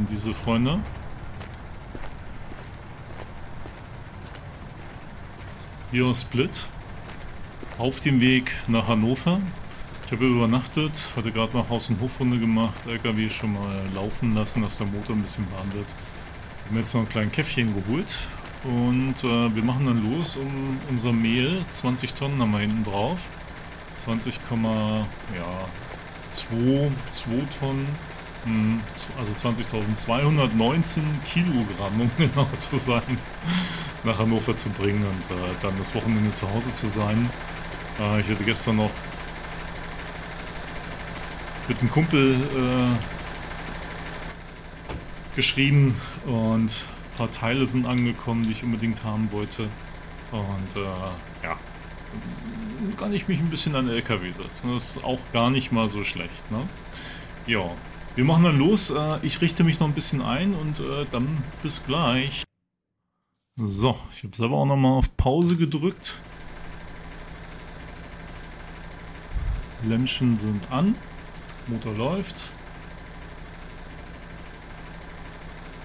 Lieben diese Freunde. Hier aus Split. Auf dem Weg nach Hannover. Ich habe übernachtet, hatte gerade noch Haus- und Hofrunde gemacht, LKW schon mal laufen lassen, dass der Motor ein bisschen warm wird. Ich habe mir jetzt noch ein kleines Käffchen geholt und äh, wir machen dann los um unser Mehl. 20 Tonnen haben wir hinten drauf. 20, ja, 2, 2 Tonnen, also 20.219 Kilogramm, um genau zu sein, nach Hannover zu bringen und äh, dann das Wochenende zu Hause zu sein. Äh, ich hatte gestern noch mit einem Kumpel äh, geschrieben und ein paar Teile sind angekommen, die ich unbedingt haben wollte. Und äh, ja, kann ich mich ein bisschen an den LKW setzen. Das ist auch gar nicht mal so schlecht. Ne? Ja, wir machen dann los. Äh, ich richte mich noch ein bisschen ein und äh, dann bis gleich. So, ich habe selber auch nochmal auf Pause gedrückt. Lämpchen sind an. Motor läuft.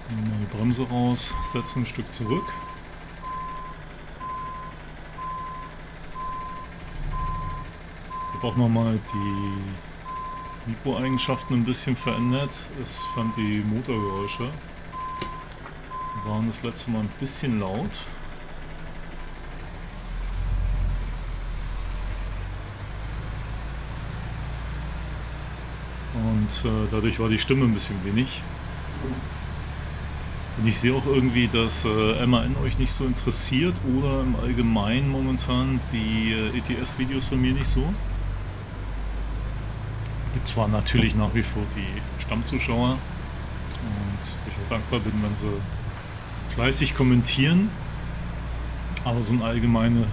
Mal die Bremse raus, setzen ein Stück zurück. Ich habe auch nochmal die Mikroeigenschaften ein bisschen verändert. Es fand die Motorgeräusche waren das letzte Mal ein bisschen laut. Und äh, dadurch war die Stimme ein bisschen wenig. Und ich sehe auch irgendwie, dass äh, MAN euch nicht so interessiert oder im Allgemeinen momentan die äh, ETS-Videos von mir nicht so gibt zwar natürlich nach wie vor die Stammzuschauer und ich auch dankbar bin, wenn sie fleißig kommentieren, aber so ein allgemeiner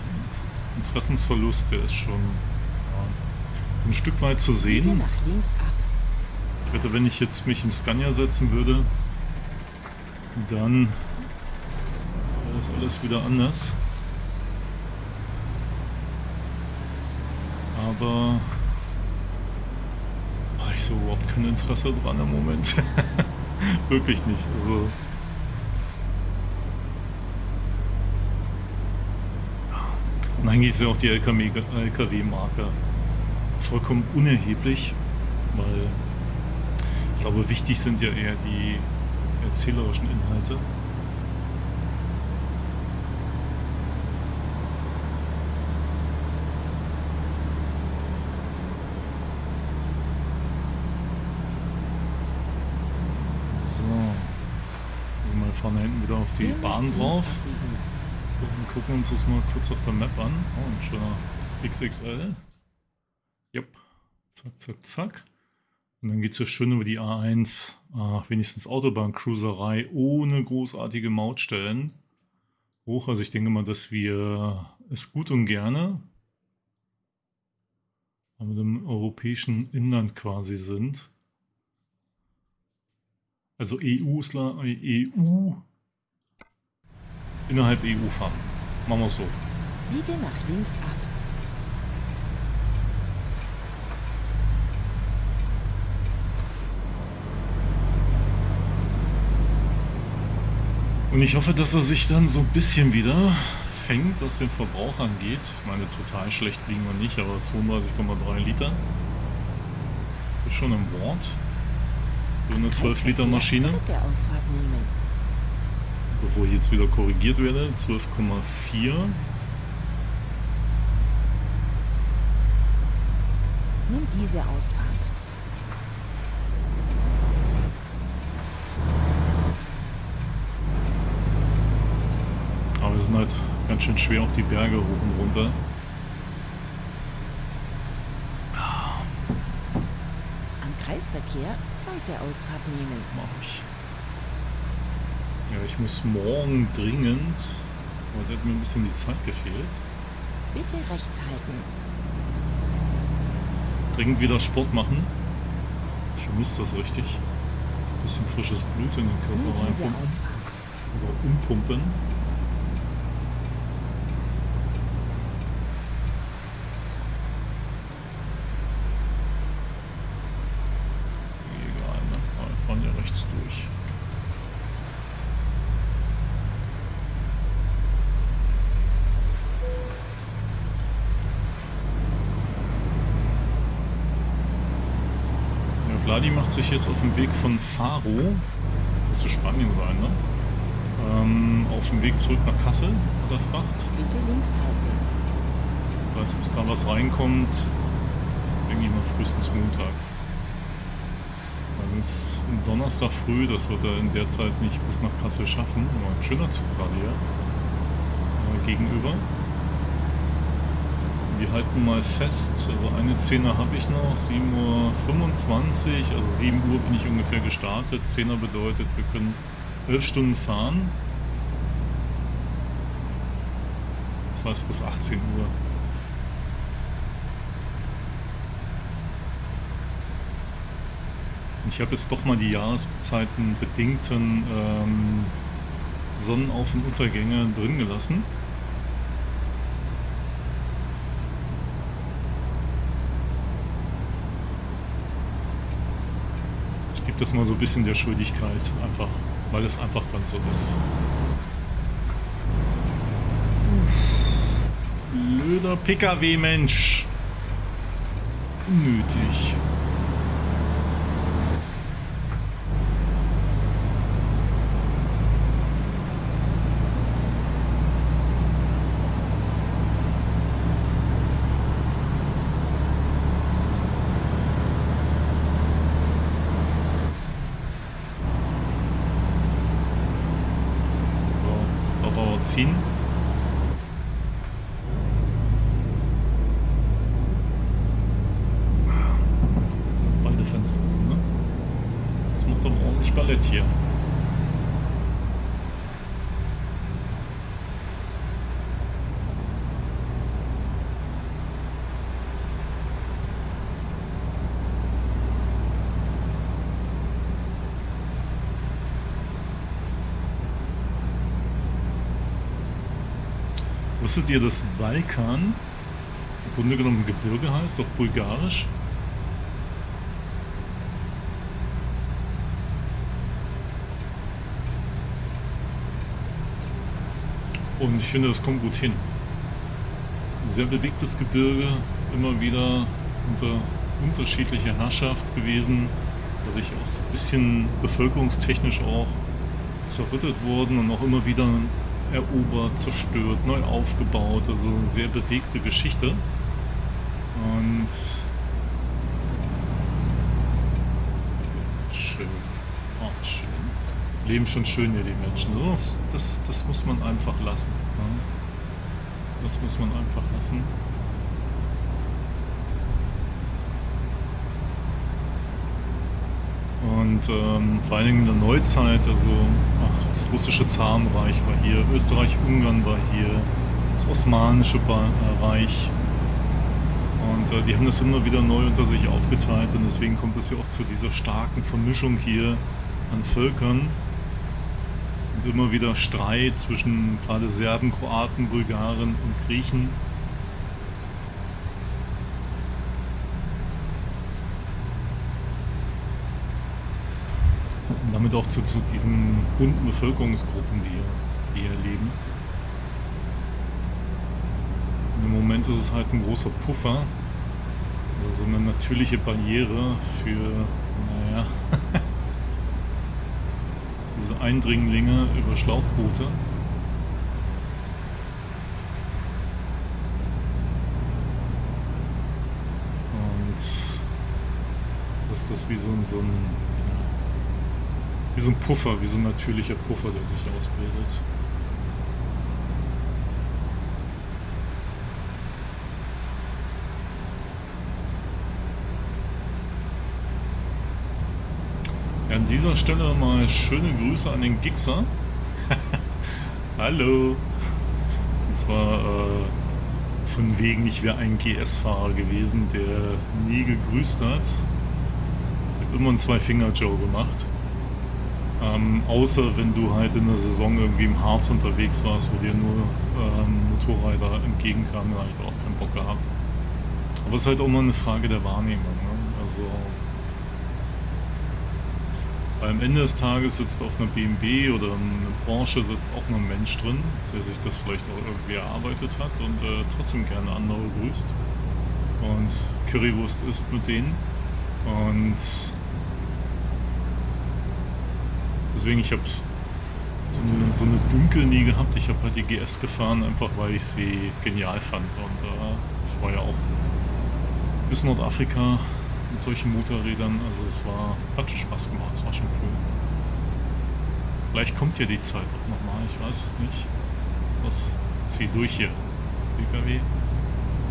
Interessensverlust, der ist schon ja, ein Stück weit zu sehen. Ich wette, wenn ich jetzt mich im Scania setzen würde, dann wäre das alles wieder anders. Aber ich so überhaupt kein Interesse dran im Moment. Wirklich nicht. Also. Und eigentlich ist ja auch die LKW-Marke vollkommen unerheblich, weil ich glaube, wichtig sind ja eher die erzählerischen Inhalte. fahren da hinten wieder auf die Bahn drauf. Und gucken uns das mal kurz auf der Map an. Oh, ein schöner XXL. Yep. Zack, zack, zack. Und dann geht es ja schön über die A1. Ach, wenigstens Autobahncruiserei ohne großartige Mautstellen. Hoch, also ich denke mal, dass wir es gut und gerne mit dem europäischen Inland quasi sind. Also EU, EU innerhalb EU fahren. Machen wir es so. Biege nach links ab. Und ich hoffe, dass er sich dann so ein bisschen wieder fängt, was den Verbrauch angeht. Ich meine, total schlecht liegen wir nicht, aber 32,3 Liter. Ist schon im Wort. So eine 12 Liter Maschine. Bevor ich jetzt wieder korrigiert werde, 12,4. Nimm diese Ausfahrt. Aber wir sind halt ganz schön schwer auf die Berge hoch und runter. Kreisverkehr zweite Ausfahrt nehmen. Mach ich. Ja, ich muss morgen dringend, aber da hat mir ein bisschen die Zeit gefehlt. Bitte rechts halten. Dringend wieder Sport machen. Ich vermisse das richtig. Ein bisschen frisches Blut in den Körper reinpumpen. Oder umpumpen. Vladi macht sich jetzt auf den Weg von Faro, müsste Spanien sein, ne? Ähm, auf dem Weg zurück nach Kassel mit der Fracht. Bitte links halten. Ich weiß, bis da was reinkommt, denke ich mal frühestens Montag. Weil es Donnerstag früh, das wird er in der Zeit nicht bis nach Kassel schaffen. Aber ein schöner Zug gerade hier. Äh, gegenüber. Wir halten mal fest, also eine Zehner habe ich noch, 7.25 Uhr, also 7 Uhr bin ich ungefähr gestartet. Zehner bedeutet, wir können 11 Stunden fahren. Das heißt bis 18 Uhr. Ich habe jetzt doch mal die Jahreszeiten bedingten ähm, Sonnenauf- und Untergänge drin gelassen. Gebe das mal so ein bisschen der Schuldigkeit, einfach, weil es einfach dann so ist. Blöder PKW-Mensch. Unnötig. So, das darf aber ziehen. Beide Fenster, ne? Das macht aber ordentlich Ballett hier. Wusstet ihr, dass Balkan im Grunde genommen Gebirge heißt auf Bulgarisch? Und ich finde, das kommt gut hin. Sehr bewegtes Gebirge, immer wieder unter unterschiedlicher Herrschaft gewesen, dadurch auch so ein bisschen bevölkerungstechnisch auch zerrüttet worden und auch immer wieder erobert, zerstört, neu aufgebaut. Also eine sehr bewegte Geschichte. Und schön. Oh, schön. Leben schon schön hier, die Menschen. Das, das, das muss man einfach lassen. Ja. Das muss man einfach lassen. Und ähm, vor allen Dingen in der Neuzeit, also ach, das russische Zarenreich war hier, Österreich-Ungarn war hier, das Osmanische äh, Reich. Und äh, die haben das immer wieder neu unter sich aufgeteilt und deswegen kommt es ja auch zu dieser starken Vermischung hier an Völkern. Und immer wieder Streit zwischen gerade Serben, Kroaten, Bulgaren und Griechen. Damit auch zu, zu diesen bunten Bevölkerungsgruppen, die hier, die hier leben. Und Im Moment ist es halt ein großer Puffer, so eine natürliche Barriere für, naja, diese Eindringlinge über Schlauchboote. Und dass das wie so ein, so ein wie so ein Puffer, wie so ein natürlicher Puffer, der sich ausbildet. Ja, an dieser Stelle mal schöne Grüße an den Gixer. Hallo. Und zwar äh, von wegen, ich wäre ein GS-Fahrer gewesen, der nie gegrüßt hat. Ich habe immer einen Zwei-Finger-Joe gemacht. Ähm, außer wenn du halt in der Saison irgendwie im Harz unterwegs warst, wo dir nur ähm, Motorräder entgegenkamen, dann habe ich da auch keinen Bock gehabt. Aber es ist halt auch mal eine Frage der Wahrnehmung. Ne? Also weil am Ende des Tages sitzt auf einer BMW oder einer Porsche sitzt auch ein Mensch drin, der sich das vielleicht auch irgendwie erarbeitet hat und äh, trotzdem gerne andere grüßt und Currywurst isst mit denen. Und Deswegen, ich habe so eine, so eine Dunkel nie gehabt. Ich habe halt die GS gefahren, einfach weil ich sie genial fand. Und äh, ich war ja auch bis Nordafrika mit solchen Motorrädern. Also es war, hat schon Spaß gemacht, es war schon cool. Vielleicht kommt ja die Zeit auch nochmal, ich weiß es nicht. Was? Zieh durch hier. PKW.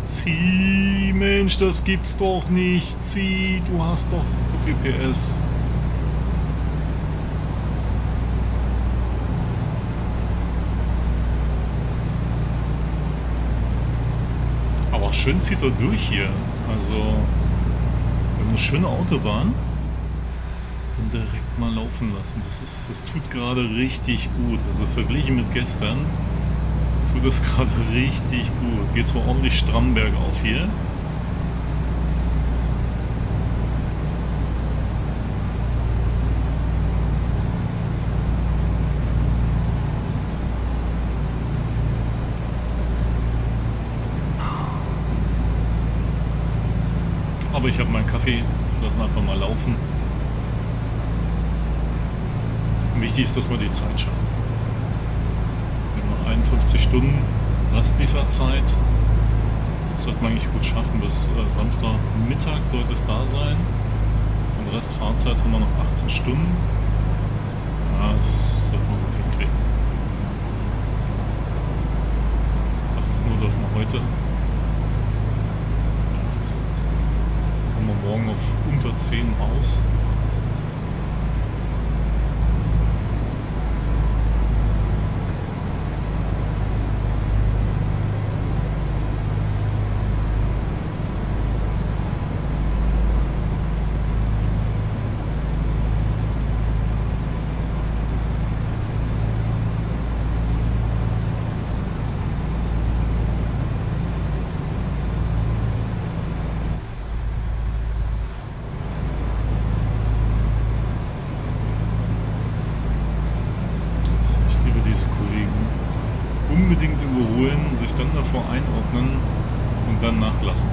Zieh, Mensch, das gibt's doch nicht. Zieh, du hast doch so viel PS. Schön zieht er durch hier. Also, wir haben eine schöne Autobahn. Und direkt mal laufen lassen. Das, ist, das tut gerade richtig gut. Also verglichen mit gestern tut das gerade richtig gut. Geht zwar ordentlich stramm bergauf hier. Aber ich habe meinen Kaffee, ich lasse ihn einfach mal laufen. Wichtig ist, dass wir die Zeit schaffen. 51 Stunden Rastlieferzeit. Das sollte man eigentlich gut schaffen. Bis äh, Samstagmittag sollte es da sein. Und Restfahrzeit haben wir noch 18 Stunden. Ja, das sollte man gut hinkriegen. 18 Uhr dürfen wir heute. Ja, kommen wir morgen auf unter 10 raus. unbedingt überholen, sich dann davor einordnen und dann nachlassen.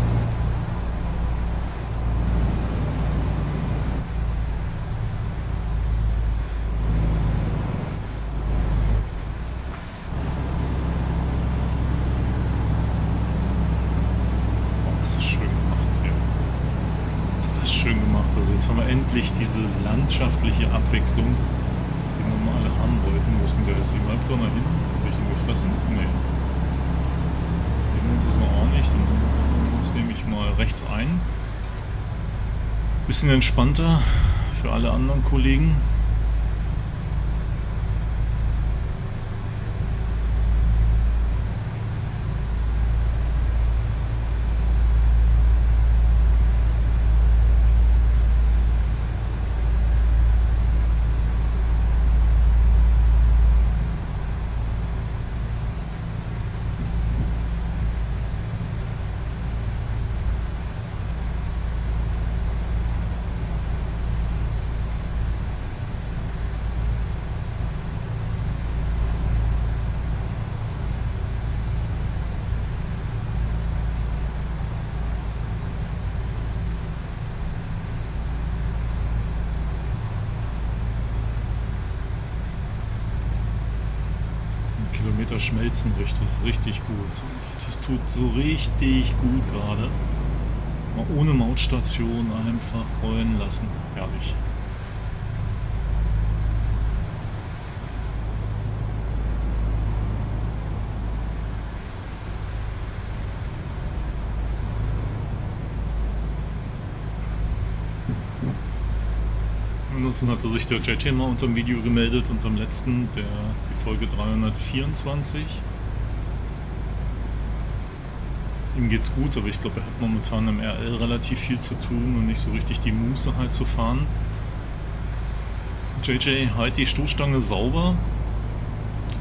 Oh, ist das schön gemacht hier. Ist das schön gemacht. Also jetzt haben wir endlich diese landschaftliche Abwechslung, die wir mal alle haben wollten. Wo ist denn der 7,5 Tonner hin? Habe ich ihn gefressen? Nee. Den muss es noch auch nicht. Dann jetzt nehme ich mal rechts ein. Bisschen entspannter für alle anderen Kollegen. Kilometer schmelzen richtig, richtig gut. Das tut so richtig gut gerade. Mal ohne Mautstation einfach rollen lassen. Herrlich. Ansonsten hatte sich der JJ mal unter dem Video gemeldet, unserem letzten, der die Folge 324. Ihm geht's gut, aber ich glaube, er hat momentan im RL relativ viel zu tun und nicht so richtig die Muße halt zu fahren. JJ, halt die Stoßstange sauber.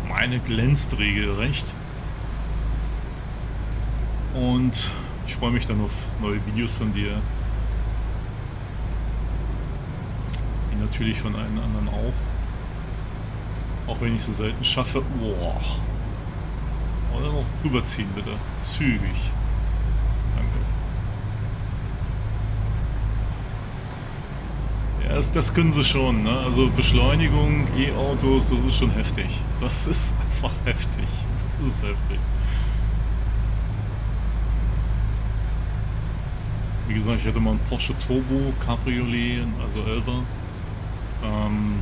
Meine glänzt regelrecht. Und ich freue mich dann auf neue Videos von dir. Natürlich von allen anderen auch. Auch wenn ich so selten schaffe. Boah. Oder noch rüberziehen bitte. Zügig. Danke. Das, das können sie schon, ne? Also Beschleunigung, E-Autos, das ist schon heftig. Das ist einfach heftig. Das ist heftig. Wie gesagt, ich hatte mal einen Porsche Turbo Cabriolet, also 11er. Ähm,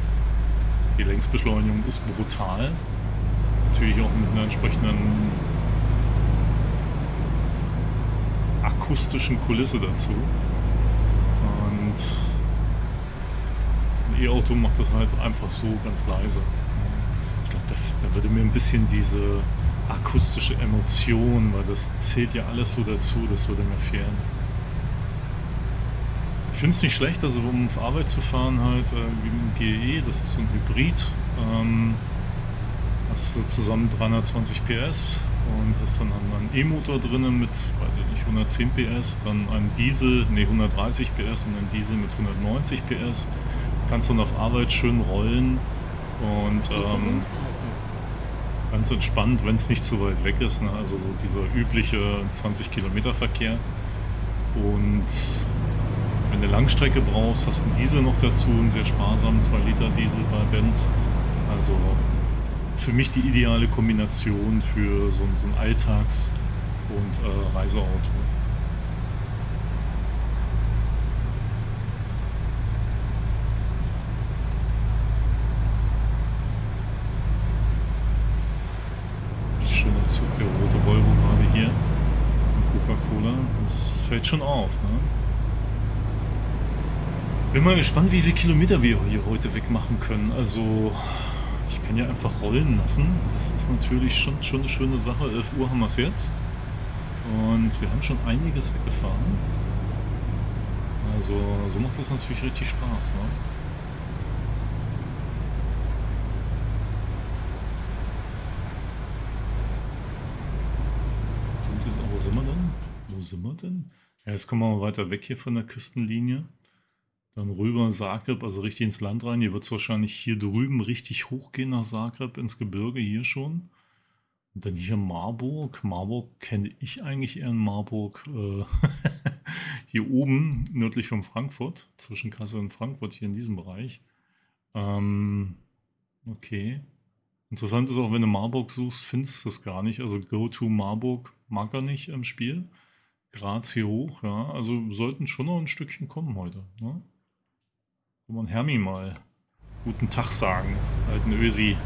die Längsbeschleunigung ist brutal. Natürlich auch mit einer entsprechenden akustischen Kulisse dazu. Und ein E-Auto macht das halt einfach so ganz leise. Ich glaube, da, da würde mir ein bisschen diese akustische Emotion, weil das zählt ja alles so dazu, das würde mir fehlen. Ich finde es nicht schlecht, also um auf Arbeit zu fahren halt, äh, wie ein GE, das ist so ein Hybrid. Ähm, hast du zusammen 320 PS und hast dann einen E-Motor drinnen mit, weiß ich nicht, 110 PS, dann einen Diesel, ne 130 PS und einen Diesel mit 190 PS. Kannst dann auf Arbeit schön rollen und ähm, ganz entspannt, wenn es nicht zu weit weg ist. Ne? Also so dieser übliche 20 Kilometer Verkehr. Und wenn du Langstrecke brauchst, hast du einen Diesel noch dazu, einen sehr sparsamen 2 Liter Diesel bei Benz. Also für mich die ideale Kombination für so, so ein Alltags- und äh, Reiseauto. Schöner Zug, der rote Volvo gerade hier. Coca-Cola. Das fällt schon auf. Ne? Bin mal gespannt, wie viele Kilometer wir hier heute wegmachen können. Also ich kann ja einfach rollen lassen. Das ist natürlich schon, schon eine schöne Sache. 11 Uhr haben wir es jetzt. Und wir haben schon einiges weggefahren. Also so macht das natürlich richtig Spaß. Ne? Wo sind wir denn? Wo sind wir denn? Ja, jetzt kommen wir mal weiter weg hier von der Küstenlinie. Dann rüber Zagreb, also richtig ins Land rein. Hier wird es wahrscheinlich hier drüben richtig hochgehen nach Zagreb, ins Gebirge hier schon. Und dann hier Marburg. Marburg kenne ich eigentlich eher in Marburg. Äh hier oben, nördlich von Frankfurt, zwischen Kassel und Frankfurt, hier in diesem Bereich. Ähm, okay. Interessant ist auch, wenn du Marburg suchst, findest du es gar nicht. Also Go to Marburg mag er nicht im Spiel. Graz hier hoch, ja. Also sollten schon noch ein Stückchen kommen heute. Ne? Kann man Hermi mal guten Tag sagen, alten Ösi.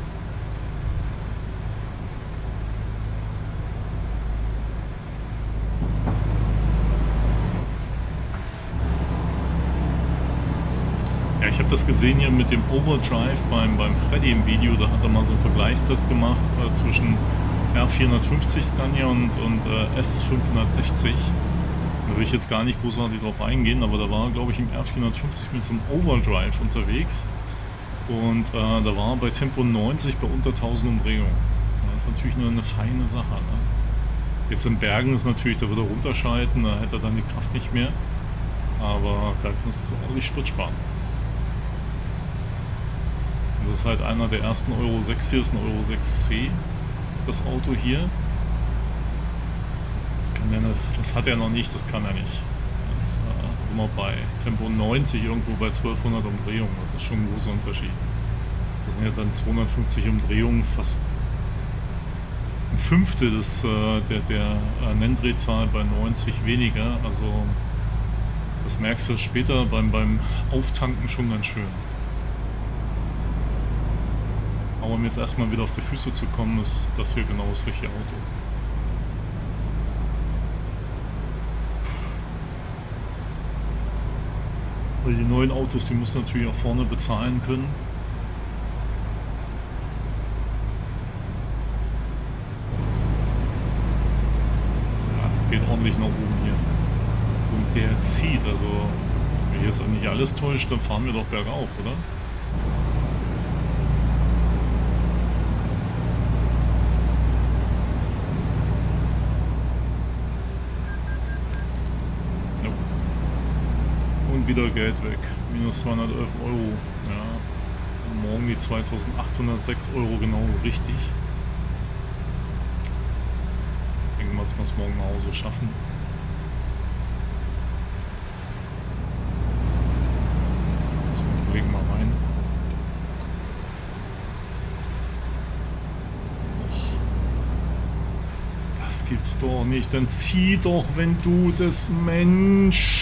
Ja, ich habe das gesehen hier mit dem Overdrive beim, beim Freddy im Video. Da hat er mal so einen Vergleichstest gemacht äh, zwischen R450 Scania und, und äh, S560. Da will ich jetzt gar nicht großartig drauf eingehen, aber da war, glaube ich, im R450 mit so einem Overdrive unterwegs. Und äh, da war bei Tempo 90 bei unter 1000 Umdrehungen. Das ist natürlich nur eine feine Sache. Ne? Jetzt in Bergen ist natürlich, da würde er runterschalten, da hätte er dann die Kraft nicht mehr. Aber da kannst du ordentlich Sprit sparen. Und das ist halt einer der ersten Euro 6 hier, ist ein Euro 6C, das Auto hier. Das, kann der, das hat er noch nicht, das kann er nicht. Das äh, sind wir bei Tempo 90 irgendwo bei 1200 Umdrehungen. Das ist schon ein großer Unterschied. Das sind ja dann 250 Umdrehungen, fast ein Fünftel des, äh, der, der äh, Nenndrehzahl bei 90 weniger. Also das merkst du später beim, beim Auftanken schon ganz schön. Aber um jetzt erstmal wieder auf die Füße zu kommen, ist das hier genau das richtige Auto. Weil die neuen Autos, die müssen natürlich auch vorne bezahlen können. Ja, geht ordentlich nach oben hier. Und der zieht, also wenn jetzt nicht alles täuscht, dann fahren wir doch bergauf, oder? schon wieder Geld weg. Minus 211 Euro. Ja. Morgen die 2806 Euro genau richtig. Denken wir, dass wir es morgen nach Hause schaffen. Also, legen mal rein. Das gibt's doch nicht. Dann zieh doch, wenn du das Mensch.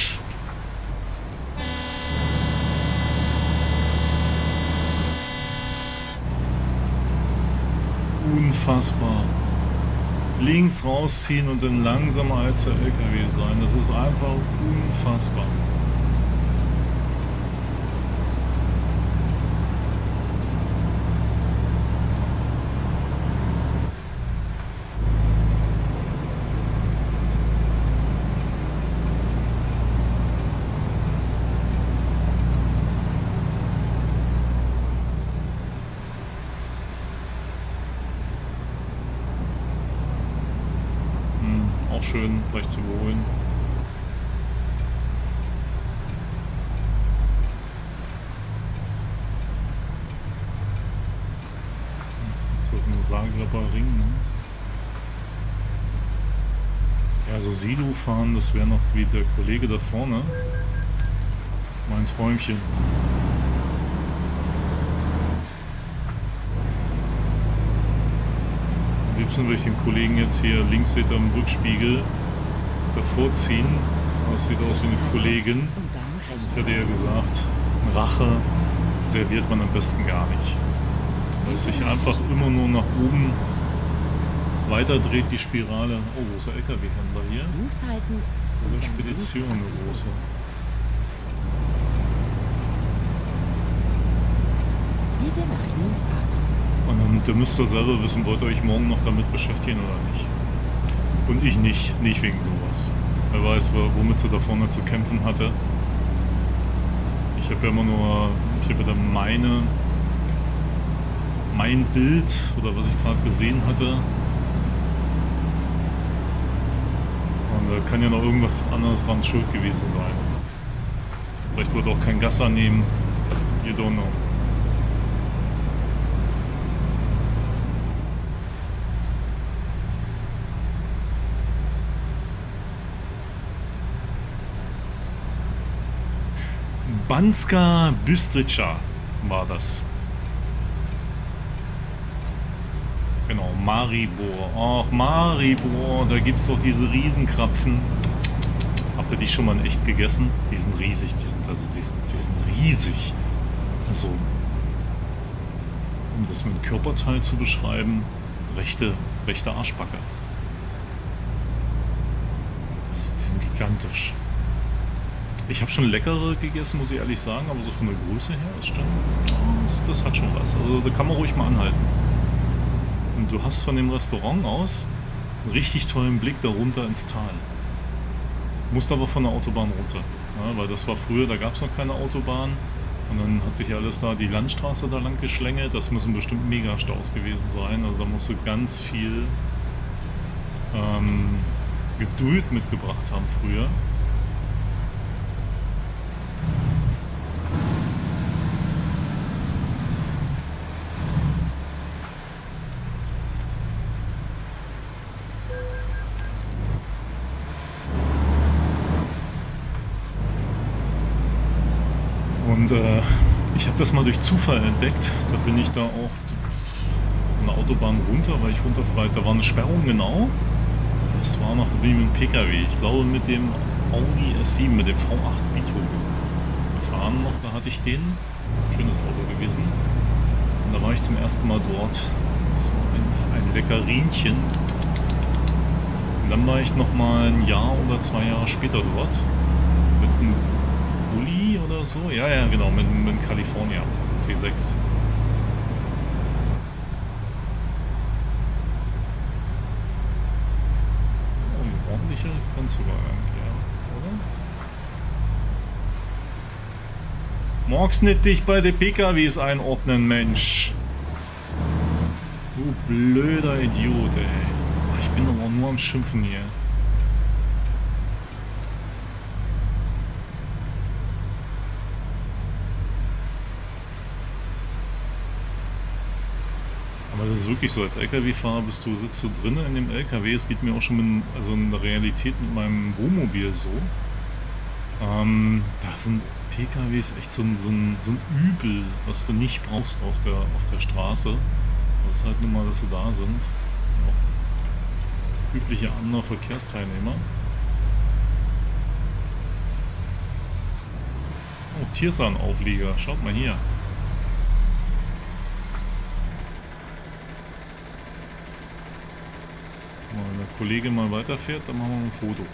Unfassbar. Links rausziehen und dann langsamer als der LKW sein. Das ist einfach unfassbar. Schön gleich zu überholen. Das ist auf dem Saargrapper Ring, ne? Ja, so Silo fahren, das wäre noch wie der Kollege da vorne. Mein Träumchen. Liebsten würde ich den Kollegen jetzt hier links hinter dem Rückspiegel davor ziehen. Das sieht aus wie eine Kollegin. Ich hatte ja gesagt, Rache serviert man am besten gar nicht. Weil es sich einfach immer nur nach oben weiter dreht, die Spirale. Oh, großer LKW-Händler hier. Oder Spedition, eine große. Biege nach links ab. Und ihr müsst ihr selber wissen, wollt ihr euch morgen noch damit beschäftigen oder nicht. Und ich nicht, nicht wegen sowas. Wer weiß, womit sie da vorne zu kämpfen hatte. Ich habe ja immer nur, ich habe ja dann meine, mein Bild oder was ich gerade gesehen hatte. Und da kann ja noch irgendwas anderes dran schuld gewesen sein. Vielleicht wollte auch kein Gas annehmen. You don't know. Banska Bystrica war das. Genau, Maribor. Ach, Maribor, da gibt es doch diese Riesenkrapfen. Habt ihr die schon mal in echt gegessen? Die sind riesig, die sind, also die sind, die sind riesig. So, um das mit dem Körperteil zu beschreiben, rechte, rechte Arschbacke. die sind gigantisch. Ich habe schon leckere gegessen, muss ich ehrlich sagen, aber so von der Größe her ist schon, das, das hat schon was. Also da kann man ruhig mal anhalten. Und du hast von dem Restaurant aus einen richtig tollen Blick darunter ins Tal. Musst aber von der Autobahn runter. Ja, weil das war früher, da gab es noch keine Autobahn. Und dann hat sich alles da, die Landstraße da lang geschlängelt. Das müssen bestimmt Megastaus gewesen sein. Also da musst du ganz viel ähm, Geduld mitgebracht haben früher. Äh, ich habe das mal durch Zufall entdeckt. Da bin ich da auch der Autobahn runter, weil ich runterfahre. Da war eine Sperrung genau. Das war noch, da mit dem PKW. Ich glaube mit dem Audi S7, mit dem V8 Biturbo gefahren noch. Da hatte ich den. Schönes Auto gewesen. Und da war ich zum ersten Mal dort. Das war ein, ein Leckerinchen. Und dann war ich noch mal ein Jahr oder zwei Jahre später dort. Mit einem oder so. Ja, ja, genau, mit, mit California T6. Oh, ordentlicher Grenzübergang, ja, oder? Magst nicht dich bei den PKWs einordnen, Mensch. Du blöder Idiot, ey. Ich bin aber nur am Schimpfen hier. das ist wirklich so. Als LKW-Fahrer bist du, sitzt du drinnen in dem LKW. Es geht mir auch schon mit, also in der Realität mit meinem Wohnmobil so. Ähm, da sind PKWs echt so ein, so, ein, so ein Übel, was du nicht brauchst auf der, auf der Straße. Das ist halt nur mal, dass sie da sind. übliche andere Verkehrsteilnehmer. Oh, Tiersan-Auflieger. Schaut mal hier. Wenn der Kollege mal weiterfährt, dann machen wir ein Foto.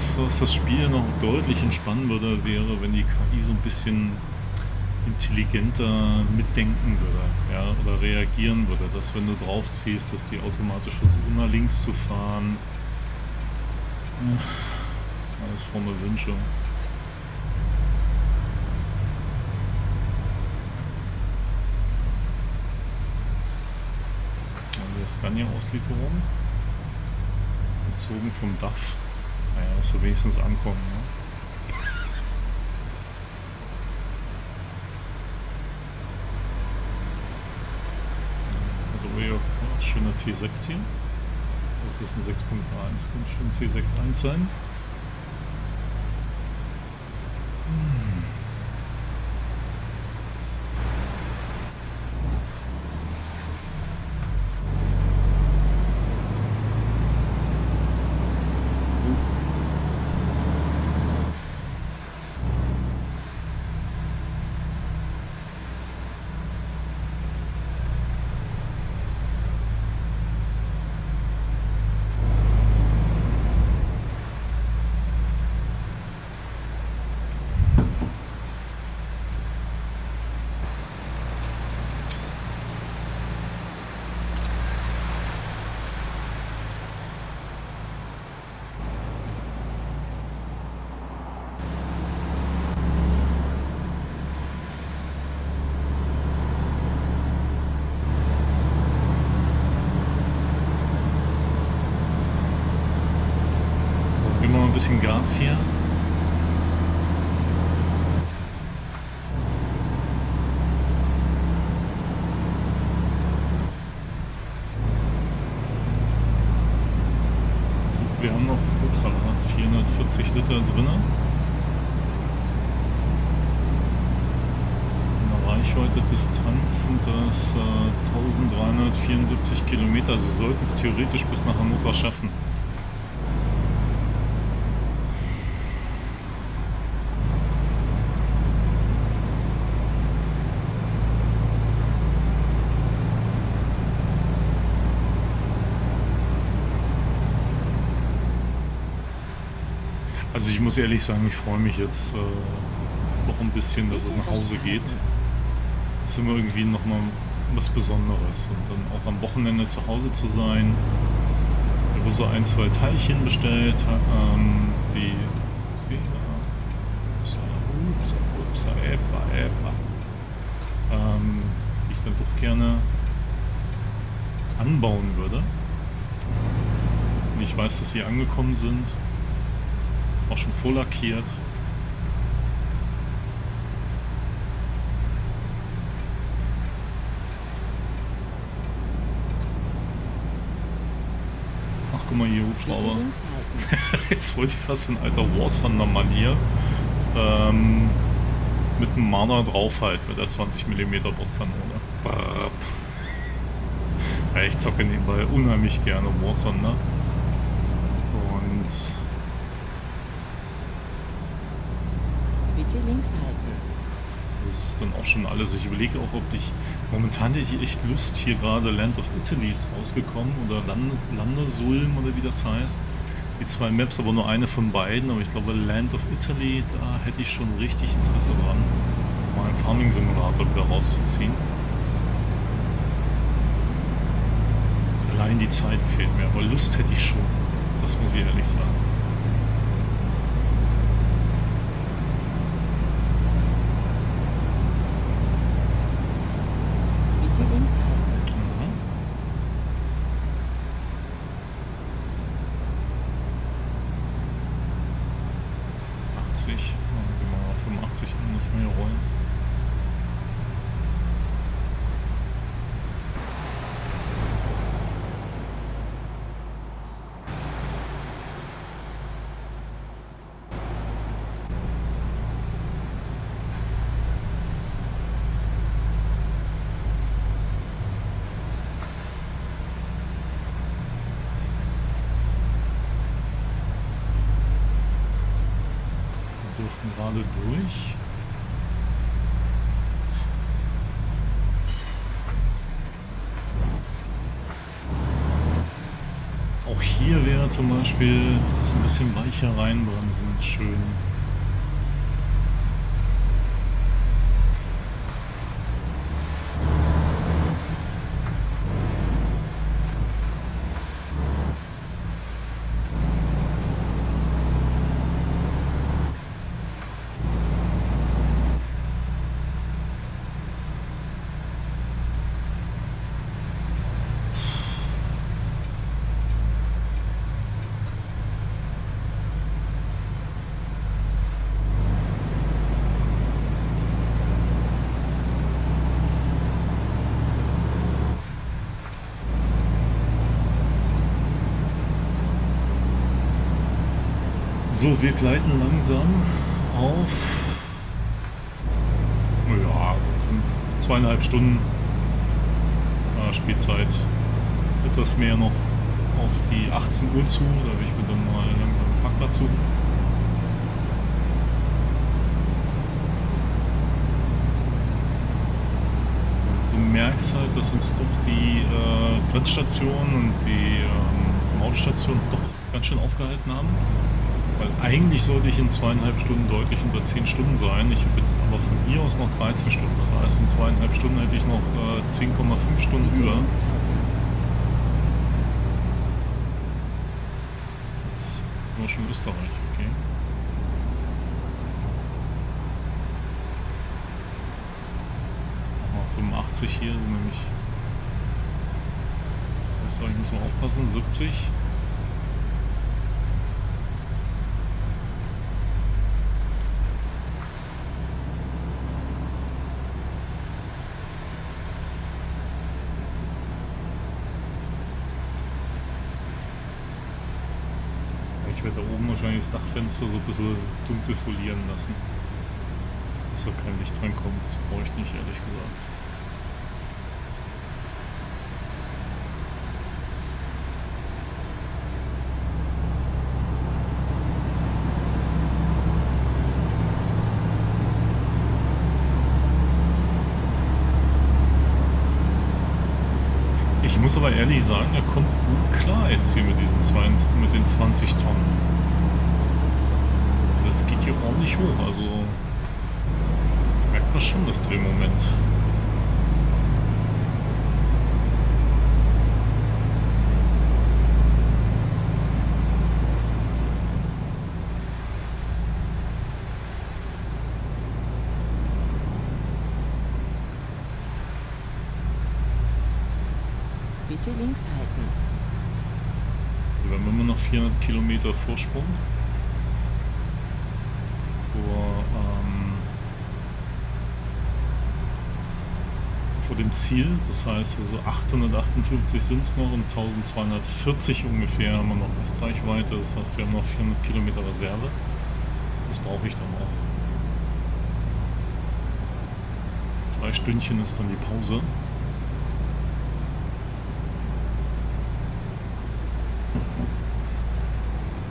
Was, was das Spiel noch deutlich entspannen würde, wäre, wenn die KI so ein bisschen intelligenter mitdenken würde, ja, oder reagieren würde, dass wenn du drauf ziehst, dass die automatisch versuchen, nach links zu fahren. Ja, Alles fromme Wünsche. Scania-Auslieferung. Gezogen vom DAF. Naja, dass wir wenigstens ankommen, ne? Ja, schöner T6 hier. Das ist ein 6.1, kann schön T61 sein. So, geben wir mal ein bisschen Gas hier. Wir haben noch upsala, 440 Liter drin. In der Reichweite Distanz sind das äh, 1374 Kilometer. Also wir sollten es theoretisch bis nach Hannover schaffen. Also ich muss ehrlich sagen, ich freue mich jetzt äh, doch ein bisschen, dass es nach Hause geht. Das ist immer irgendwie nochmal was Besonderes. Und dann auch am Wochenende zu Hause zu sein. Ich habe so ein, zwei Teilchen bestellt. Ähm, die... Ähm, die ich dann doch gerne anbauen würde. Und ich weiß, dass sie angekommen sind auch schon voll lackiert. Ach, guck mal hier, Hubschrauber. Jetzt wollte ich fast in alter War Thunder hier ähm, mit einem Mana draufhalten, mit der 20 mm Bordkanone. Bap. Ja, ich zocke nebenbei unheimlich gerne War Thunder. Und Bitte links halten. Das ist dann auch schon alles. Ich überlege auch, ob ich. Momentan hätte ich echt Lust, hier gerade Land of Italy ist rausgekommen oder Land, Landesulm oder wie das heißt. Die zwei Maps, aber nur eine von beiden. Aber ich glaube, Land of Italy, da hätte ich schon richtig Interesse dran, mal einen Farming Simulator wieder rauszuziehen. Allein die Zeit fehlt mir, aber Lust hätte ich schon. Das muss ich ehrlich sagen. Bitte links halten. Mhm. 85. Ja, gehen wir mal 85 an, dass wir hier rollen. Wir dürften gerade durch. Auch hier wäre zum Beispiel das ein bisschen weicher reinbremsen schön. So, wir gleiten langsam auf ja, zweieinhalb Stunden äh, Spielzeit. Etwas mehr noch auf die 18 Uhr zu. Da will ich mir dann mal langsam einen Parkplatz suchen. Und du merkst halt, dass uns doch die äh, Grenzstation und die ähm, Mautstation doch ganz schön aufgehalten haben. Eigentlich sollte ich in zweieinhalb Stunden deutlich unter 10 Stunden sein. Ich habe jetzt aber von hier aus noch 13 Stunden. Das heißt, in zweieinhalb Stunden hätte ich noch äh, 10,5 Stunden über. Das ist nur schon Österreich, okay. Nochmal 85 hier sind nämlich. Österreich muss man aufpassen, 70. Ich werde da oben wahrscheinlich das Dachfenster so ein bisschen dunkel folieren lassen. Dass da kein Licht reinkommt. Das brauche ich nicht, ehrlich gesagt. Ich muss aber ehrlich sagen, er kommt gut klar jetzt hier mit diesen 22, mit den 20 Tonnen. Das geht hier ordentlich hoch, also merkt man schon das Drehmoment. Bitte links halten. Wir haben immer noch 400 Kilometer Vorsprung vor, ähm, vor dem Ziel. Das heißt, also 858 sind es noch und 1240 ungefähr haben wir noch Restreichweite. Das heißt, wir haben noch 400 Kilometer Reserve. Das brauche ich dann auch. Zwei Stündchen ist dann die Pause.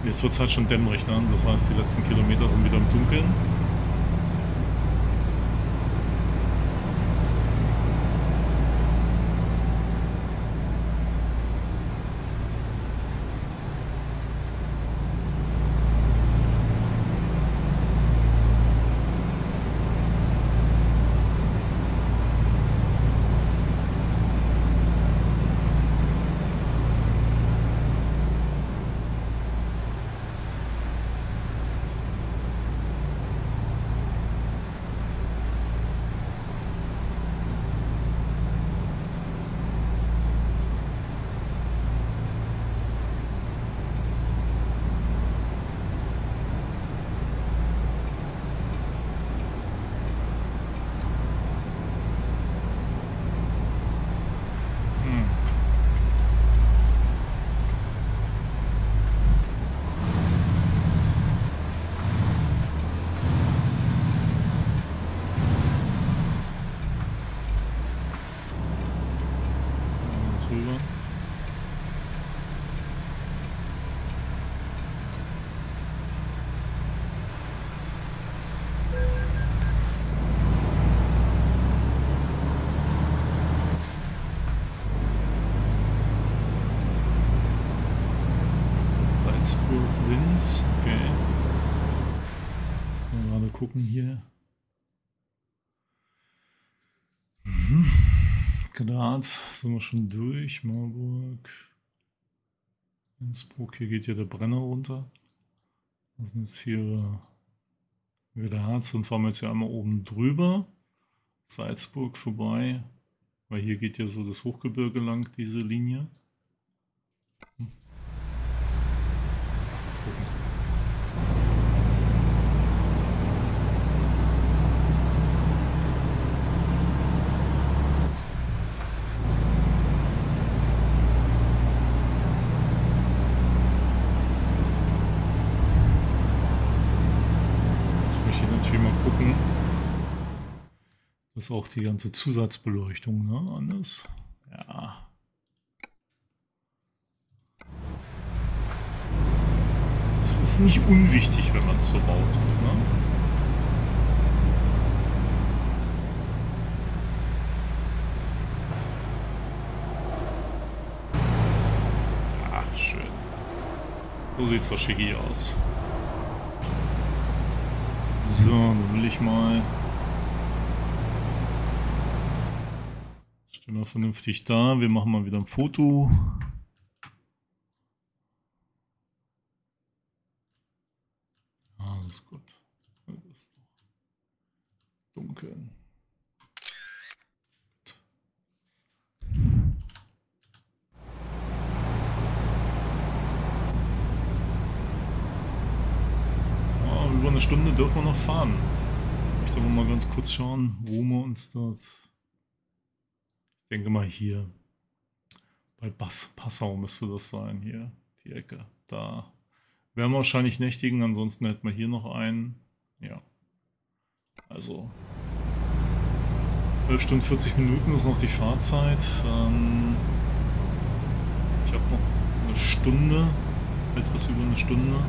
Jetzt wird es halt schon dämmerig, ne? Das heißt, die letzten Kilometer sind wieder im Dunkeln. Graz sind wir schon durch. Marburg. Innsbruck. Hier geht ja der Brenner runter. Das sind jetzt hier Graz und fahren wir jetzt ja einmal oben drüber. Salzburg vorbei. Weil hier geht ja so das Hochgebirge lang, diese Linie. Ist auch die ganze Zusatzbeleuchtung ne, an Ja. Es ist nicht unwichtig, wenn man es so baut. Ne? Schön. So sieht es doch schicki aus. So, dann will ich mal Wir vernünftig da. Wir machen mal wieder ein Foto. Ah, das ist gut. Das ist doch dunkel. Ah, über eine Stunde dürfen wir noch fahren. Ich möchte aber mal ganz kurz schauen, wo wir uns dort denke mal hier. Bei Bas Passau müsste das sein, hier, die Ecke. Da werden wir wahrscheinlich nächtigen, ansonsten hätten wir hier noch einen. Ja. Also 11 Stunden 40 Minuten ist noch die Fahrzeit. Ähm, ich habe noch eine Stunde, etwas über eine Stunde.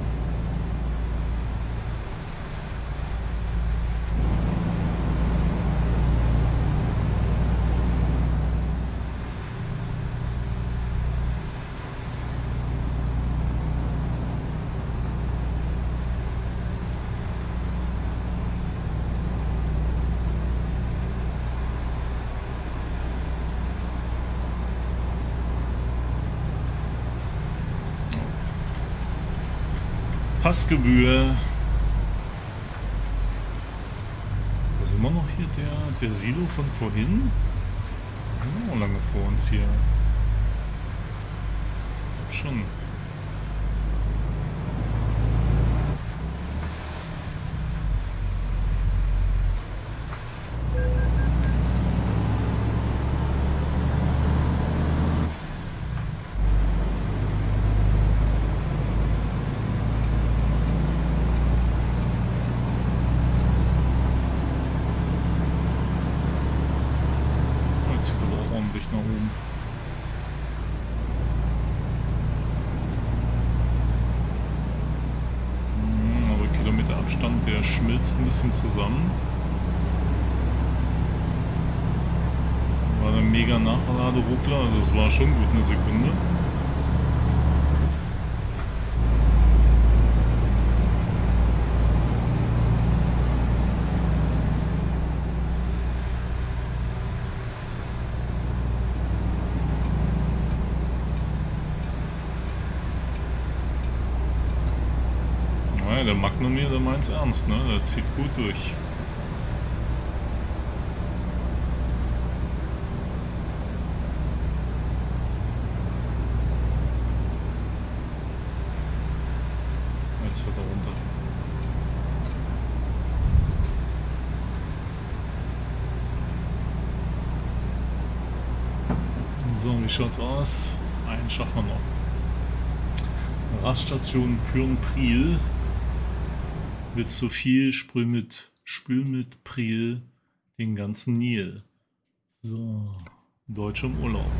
Passgebühr. Was immer noch hier der, der Silo von vorhin? Oh, lange vor uns hier. Schon. Bisschen zusammen. War eine mega Nachladeruckler, also es war schon gut eine Sekunde. der Meint's ernst, ne? Der zieht gut durch. Jetzt wird er runter. So, wie schaut's aus? Einen schaffen wir noch. Raststation Pürnpriel Willst so viel, sprüh mit, spül mit Priel den ganzen Nil. So, Deutsche im Urlaub.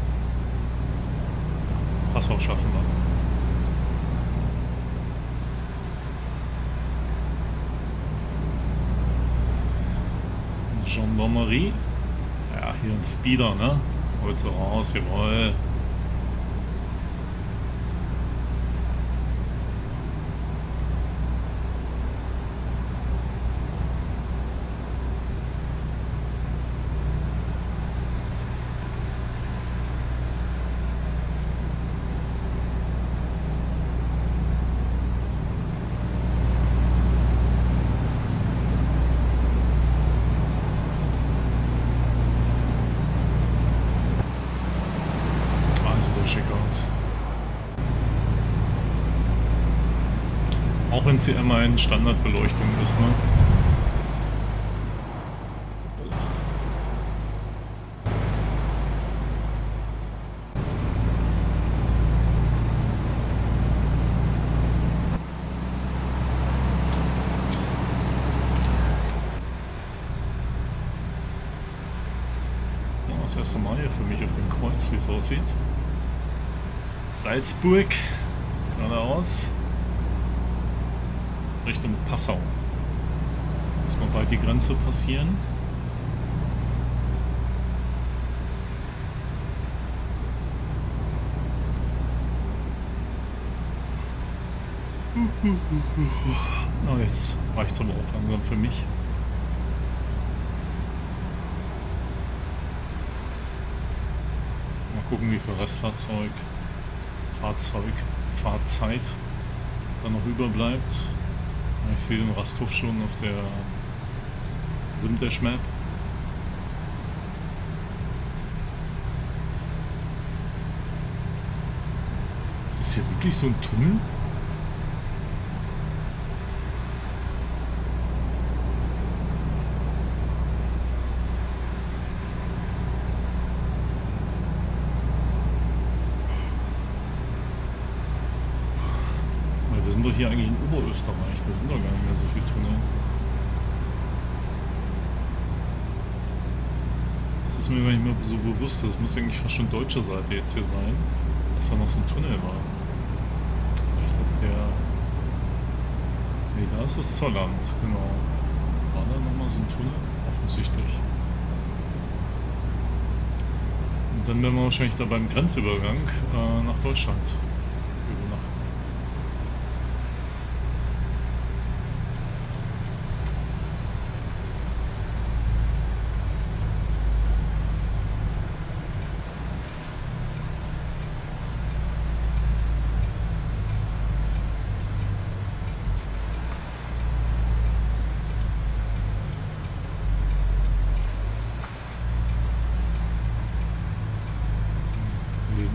Passau schaffen wir. Gendarmerie. Ja, hier ein Speeder, ne? Heute raus, jawohl. Es hier immer in Standardbeleuchtung ist, ne? das erste Mal hier für mich auf dem Kreuz, wie es aussieht. Salzburg, geradeaus, Richtung Passau. Muss man bald die Grenze passieren. Na, jetzt reicht es aber auch langsam für mich. gucken, wie viel Restfahrzeug, Fahrzeug, Fahrzeit dann noch überbleibt. Ich sehe den Rasthof schon auf der Simdash Map. Ist hier wirklich so ein Tunnel? sind doch hier eigentlich in Oberösterreich, da sind doch gar nicht mehr so viele Tunnel. Das ist mir gar nicht mehr so bewusst, das muss eigentlich fast schon deutsche Seite jetzt hier sein, dass da noch so ein Tunnel war. Ich glaube der... Nee, da ist das Zollamt, genau. War da nochmal so ein Tunnel? Offensichtlich. Und dann werden wir wahrscheinlich da beim Grenzübergang äh, nach Deutschland.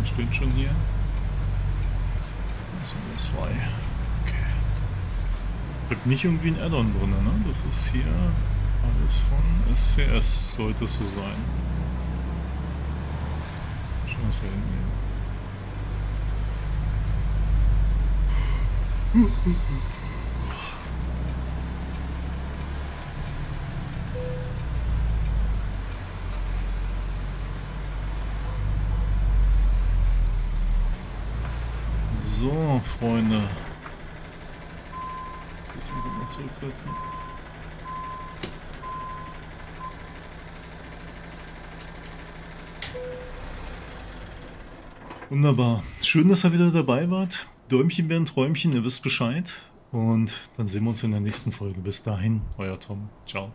Stehen schon hier. Das ist alles frei. Okay. Gibt nicht irgendwie ein Addon drin, ne? Das ist hier alles von SCS, sollte es so sein. Wir uns da hinten Freunde. Bisschen gut mal zurücksetzen. Wunderbar. Schön, dass ihr wieder dabei wart. Däumchen wären Träumchen, ihr wisst Bescheid. Und dann sehen wir uns in der nächsten Folge. Bis dahin, euer Tom. Ciao.